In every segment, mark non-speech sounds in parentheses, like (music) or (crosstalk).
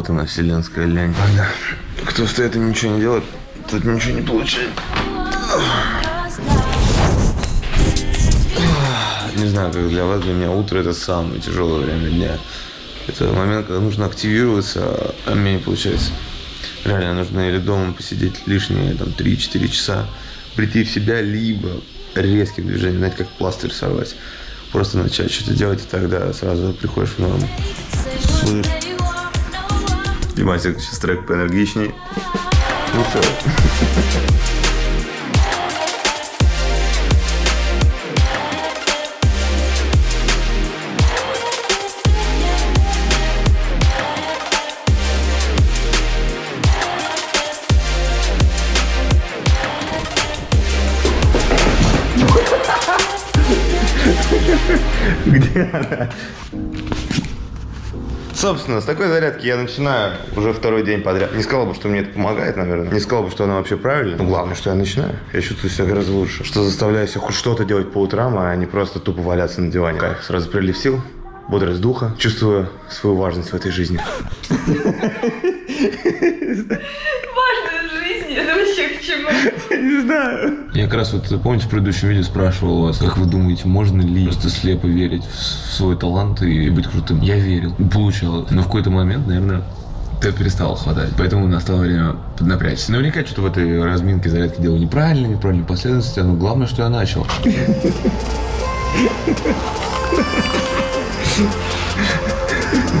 Вот она, вселенская лень. Ага. Кто стоит и ничего не делает, тот ничего не получает. Не знаю, как для вас, для меня утро это самое тяжелое время дня. Это момент, когда нужно активироваться, а мне не получается. Реально нужно или дома посидеть лишние там 3-4 часа, прийти в себя, либо резким движением, знаете, как пластырь сорвать. Просто начать что-то делать, и тогда сразу приходишь в норму. Слышь. Димасик, сейчас трек поэнергичней. Ну все. Собственно, с такой зарядки я начинаю уже второй день подряд. Не сказал бы, что мне это помогает, наверное. Не сказал бы, что она вообще правильная. Но главное, что я начинаю. Я чувствую себя гораздо лучше. Что заставляю себя хоть что-то делать по утрам, а не просто тупо валяться на диване. Кайф. Сразу прилив сил, бодрость духа. Чувствую свою важность в этой жизни. (laughs) Это вообще к чему? Я (laughs) не знаю. Я как раз вот, помните, в предыдущем видео спрашивал вас, как вы думаете, можно ли просто слепо верить в свой талант и быть крутым? Я верил, получалось. Но в какой-то момент, наверное, это перестало хватать. Поэтому настало время поднапрячься. Наверняка что-то в этой разминке зарядки делал неправильно, неправильной последовательности, но главное, что я начал. (laughs)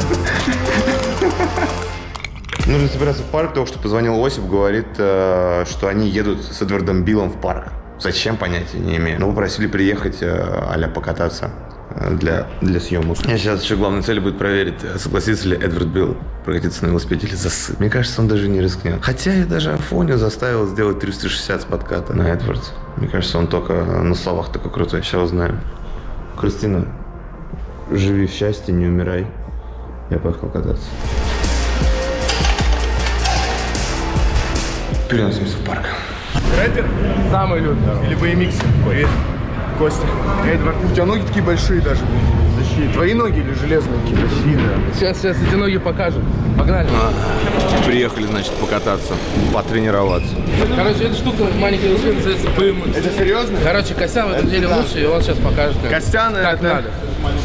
Нужно собираться в парк, только что позвонил Осип, говорит, э, что они едут с Эдвардом Биллом в парк. Зачем, понятия не имею. Но попросили приехать э, а покататься э, для, для съемок. Я сейчас еще главной целью будет проверить, э, согласится ли Эдвард Билл прокатиться на велосипеде или засыпать. Мне кажется, он даже не рискнет. Хотя я даже Афоню заставил сделать 360 с подката на Эдвард. Мне кажется, он только на словах такой крутой. Сейчас узнаем. Кристина, живи в счастье, не умирай. Я поехал кататься. Переносимся в парк. Рэпер? Самый лютый. Или BMX? Привет. Костя. Эдвард, у тебя ноги такие большие даже. Защита. Твои ноги или железные? Защита. Сейчас, сейчас эти ноги покажем. Погнали. Приехали, значит, покататься, потренироваться. Короче, эта штука маленький велосипед называется BMX. Это серьезно? Короче, Костян в этом деле да. лучше, и он сейчас покажет. Костян, как это- надо.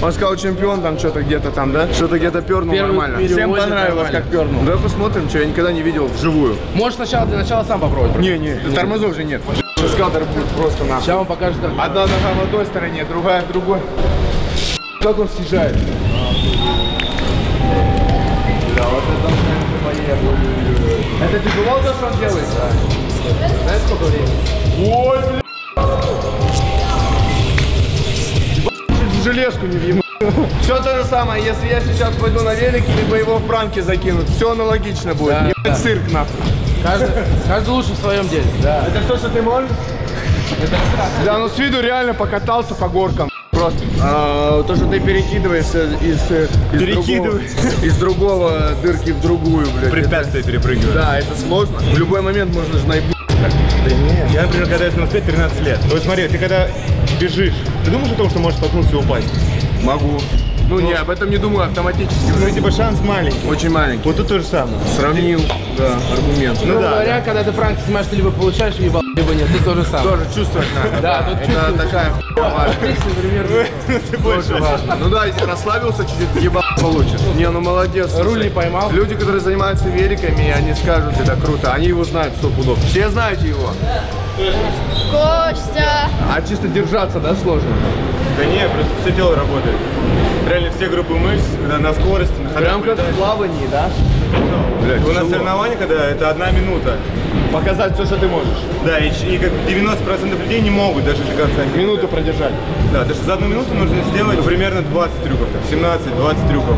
Он сказал, чемпион там что-то где-то там, да? Что-то где-то пернул Первый нормально. Всем понравилось, нормально. как пернул. Давай посмотрим, что я никогда не видел вживую. Можешь сначала для начала сам попробовать. Не, не, тормозов же нет. Эскалатор будет просто нахуй. Сейчас он покажет, Одна нога в одной стороне, другая в другой. Как он съезжает? Да, вот это Это тяжело, то, что он делает? Знаешь, сколько времени? Ой, бля. Железку не въебал. Все то же самое, если я сейчас пойду на велике, либо его в пранки закинут. Все аналогично будет. Да, Ебать да. цирк нахуй. Каждый, каждый лучше в своем деле. Да. Это все, что ты можешь? Да, ну с виду реально покатался по горкам. Просто. А, то, что ты перекидываешься из, из, другого, из другого дырки в другую, блядь. Препятствия перепрыгиваю. Да, это сложно. В любой момент можно же наебать. Я, например, катаюсь на велосипеде 13 лет. Вот смотри, ты когда бежишь, ты думаешь о том, что можешь споткнуться и упасть? Могу. Ну, не, об этом не думаю автоматически. Ну, типа шанс маленький. Очень маленький. Вот тут то же самое. Сравнил, да, аргумент. Ну, да, говоря, когда ты пранки снимаешь, ты либо получаешь ебал, либо нет. Ты тоже сам. Тоже чувствовать надо. Да, тут Это такая хуйня больше важно. Ну да, если расслабился, чуть-чуть ебал получишь. Не, ну молодец. руль не поймал. Люди, которые занимаются великами, они скажут, это круто. Они его знают сто пудов. Все знаете его. Костя! А чисто держаться, да, сложно? Да не, просто все тело работает. Реально все группы мышц, когда на скорости, на Прям как в плавании, да? Блядь, У нас тяжело. соревнования, когда это одна минута. Показать все, что ты можешь. Да, и, и как 90% людей не могут даже до конца. Минуту продержать. Да, даже за одну минуту нужно сделать примерно 20 трюков, там, 17-20 трюков.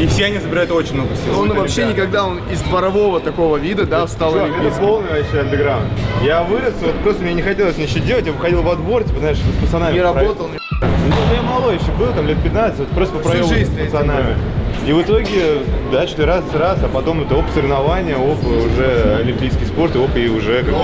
И все они забирают очень много сил. Он Это вообще ребята. никогда он из дворового такого вида, да, встал Чувак, это полный вообще андеграунд. Я вырос, вот просто мне не хотелось ничего делать, я выходил во двор, типа, знаешь, с пацанами. Не работал, не Ну, я малой еще был, там лет 15, вот просто проехал жизнь с пацанами. И в итоге, да, что раз, раз, а потом это оп, соревнования, оп, уже олимпийский спорт, оп, и уже как бы...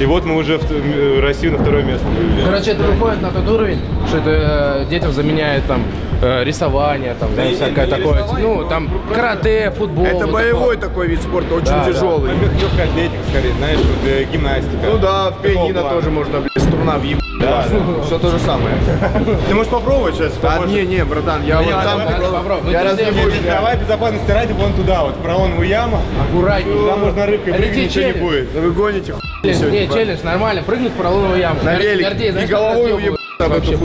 И вот мы уже в т- Россию на второе место вывели. Короче, это выходит на тот уровень, что это э, детям заменяет там э, рисование, там, знаешь, всякое такое. Ну, там карате, футбол. Это вот боевой такой вид спорта, очень Да, да. тяжелый. Легкая атлетика, скорее, знаешь, вот, э, гимнастика. Ну да, в пианино тоже можно, блядь, струна въебать. Да, (laughs) Все то же самое. (laughs) Ты можешь попробовать сейчас? А, не, не, братан, я вот давай, там попробую. попробуй. Я раз не буду. Давай безопасности ради вон туда, вот, в пролоновую яму. Аккуратнее. Туда можно рыбкой прыгнуть, ничего не будет. Да вы гоните, хуй не, челлендж, нормально. Прыгнуть в поролоновую яму. На велик. И головой уебать об эту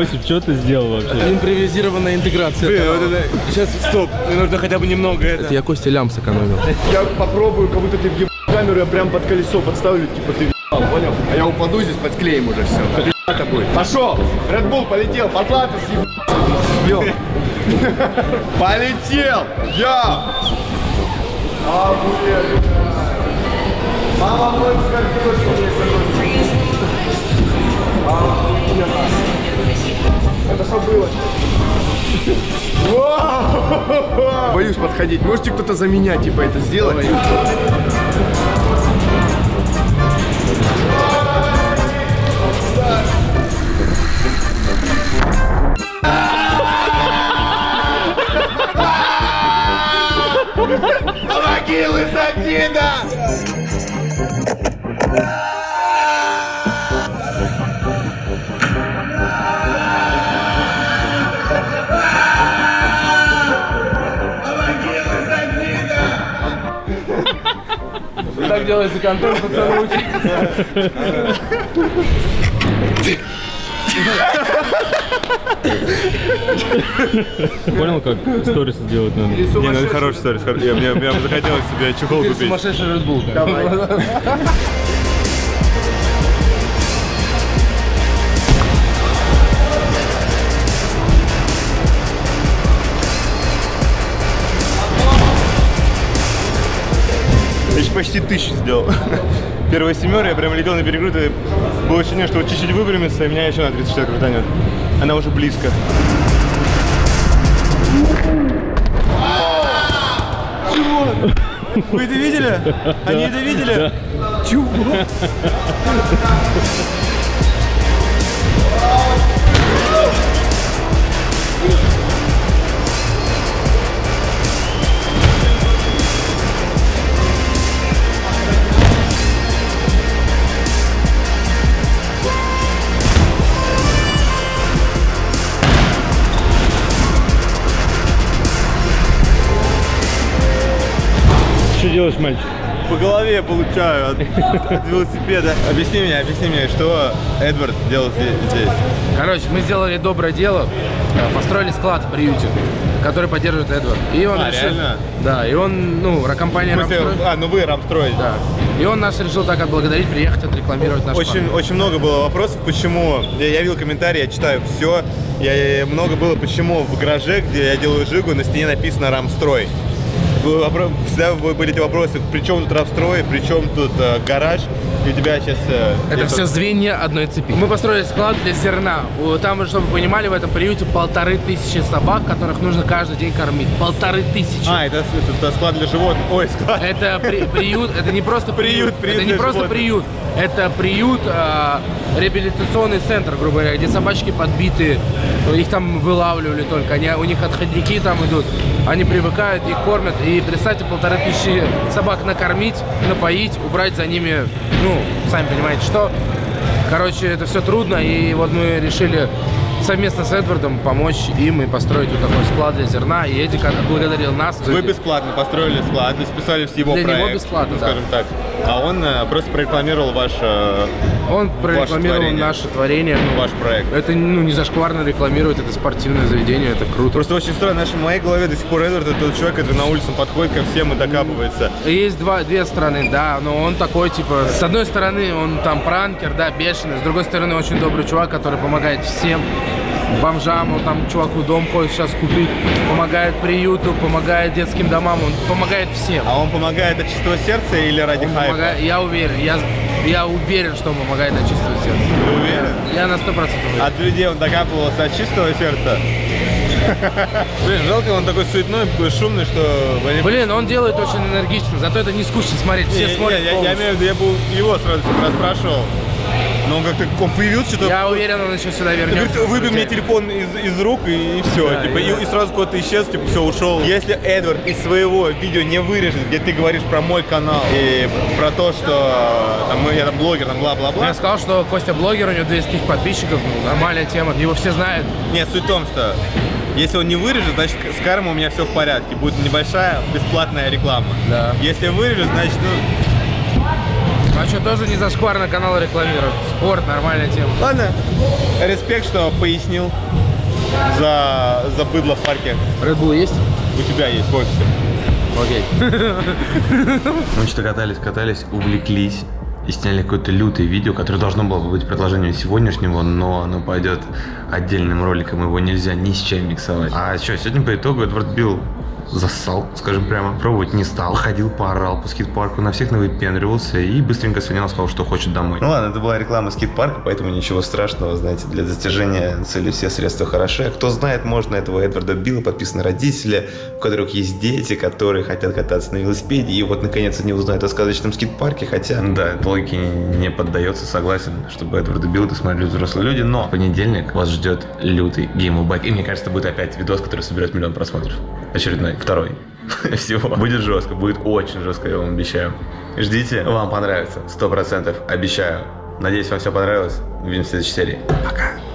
Осип, что ты сделал вообще? Импровизированная интеграция. Блин, вот это... Сейчас, стоп, мне нужно хотя бы немного это... Я Кости лям сэкономил. Я попробую, как будто ты въебал камеру, я прям под колесо подставлю, типа ты въебал, понял? А я упаду здесь под клеем уже все. Это будет. Пошел! Red Bull полетел, потлаты съебал. (laughs) Полетел! Я! Мама мой с картошкой мне Это что было? Боюсь подходить. Можете кто-то за меня, типа, это сделать? Могилы Сатида! Так делается контент, пацаны. Ты понял, как сторис сделать надо? Не, ну это хороший сторис. мне, захотелось себе чехол купить. сумасшедший Red Bull. Почти тысячу сделал. (laughs) Первая семера, я прям летел на перегруд, и было ощущение, что вот чуть-чуть выпрямится, и меня еще на 34 крутанет. Она уже близко. Чего? Вы это видели? Они это видели? Чего? (laughs) делаешь, мальчик? По голове я получаю от, от велосипеда. Объясни мне, объясни мне, что Эдвард делал здесь? Короче, мы сделали доброе дело, э, построили склад в приюте, который поддерживает Эдвард. И он А, решил... реально? Да, и он, ну, компания смысле, «Рамстрой». а, ну вы рам строите. Да. И он нас решил так отблагодарить, приехать отрекламировать наш Очень, парк. очень много было вопросов, почему. Я, я видел комментарии, я читаю все. Я, я- много было, почему в гараже, где я делаю жигу, на стене написано Рамстрой. Всегда были эти вопросы, при чем тут Рамстрой, при чем тут э, гараж, и у тебя сейчас... э, Это все звенья одной цепи. Мы построили склад для зерна. Там, чтобы вы понимали, в этом приюте полторы тысячи собак, которых нужно каждый день кормить. Полторы тысячи. А, это, это склад для животных. Ой, склад. Это при- приют, это не просто Приют, приют, приют это не просто животных. приют, это приют, а, реабилитационный центр, грубо говоря, где собачки подбиты, их там вылавливали только, они, у них отходники там идут, они привыкают, их кормят, и представьте, полторы тысячи собак накормить, напоить, убрать за ними, ну, сами понимаете, что. Короче, это все трудно, и вот мы решили совместно с Эдвардом помочь им и построить вот такой склад для зерна, и Эдик отблагодарил нас. Вы бесплатно построили склад, вписались в его Для него проект. бесплатно, ну, да. скажем так. А он э, просто прорекламировал ваш, э, Он прорекламировал творение. наше творение. ну, ваш проект. Это ну, не зашкварно рекламирует, это спортивное заведение, это круто. Просто очень странно, в моей голове до сих пор Эдвард это тот человек, который на улице подходит ко всем и докапывается. Есть два, две стороны, да, но он такой, типа, с одной стороны, он там пранкер, да, бешеный, с другой стороны, очень добрый чувак, который помогает всем, бомжам, он там чуваку дом ходит сейчас купить, помогает приюту, помогает детским домам, он помогает всем. А он помогает от чистого сердца или ради Он хайпа? помогает- я уверен, я, я уверен, что он помогает от чистого сердца. Ты уверен? Я на сто процентов уверен. От людей он докапывался от чистого сердца? (laughs) Блин, жалко, он такой суетной, шумный, что... Блин, он делает очень энергично, зато это не скучно смотреть, все Не, смотрят не, я, я имею в виду, я бы его с радостью расспрашивал. Но он как-то он появился, что-то... Я уверен, он еще сюда вернется. говорит, выбей мне телефон из, из рук и, все. Да, типа, и и, и сразу куда-то исчез, типа, все, ушел. Если Эдвард из своего видео не вырежет, где ты говоришь про мой канал и про то, что там, я там блогер, там бла-бла-бла. Я сказал, что Костя блогер, у него 200 тысяч подписчиков, ну, нормальная тема, его все знают. Нет, суть в том, что если он не вырежет, значит с кармой у меня все в порядке. Будет небольшая бесплатная реклама. Да. Если вырежет, значит, ну, А что, тоже не зашкварно канал рекламировать? Спорт, нормальная тема. ладно. Респект, что пояснил за, за быдло в парке. Red Bull есть? У тебя есть в офисе. Окей. (laughs) Мы что-то катались, катались, увлеклись и сняли какое-то лютое видео, которое должно было бы быть продолжением сегодняшнего, но оно пойдет отдельным роликом, его нельзя ни с чем миксовать. А что, сегодня по итогу Эдвард Билл зассал, скажем прямо, пробовать не стал, ходил, поорал по скейт-парку, на всех навыпендривался и быстренько снял, сказал, что хочет домой. Ну ладно, это была реклама скейт-парка, поэтому ничего страшного, знаете, для достижения цели все средства хороши. А кто знает, можно этого Эдварда Билла, подписаны родители, у которых есть дети, которые хотят кататься на велосипеде, и вот наконец они узнают о сказочном скейт-парке, хотя, да, это логике не поддается, согласен, чтобы Эдварда Билла смотрели взрослые люди, но в понедельник вас ждет лютый game bike, и мне кажется, будет опять видос, который соберет миллион просмотров. Очередной, второй. (laughs) Всего. Будет жестко, будет очень жестко, я вам обещаю. Ждите, вам понравится, сто процентов, обещаю. Надеюсь, вам все понравилось. Увидимся в следующей серии. Пока.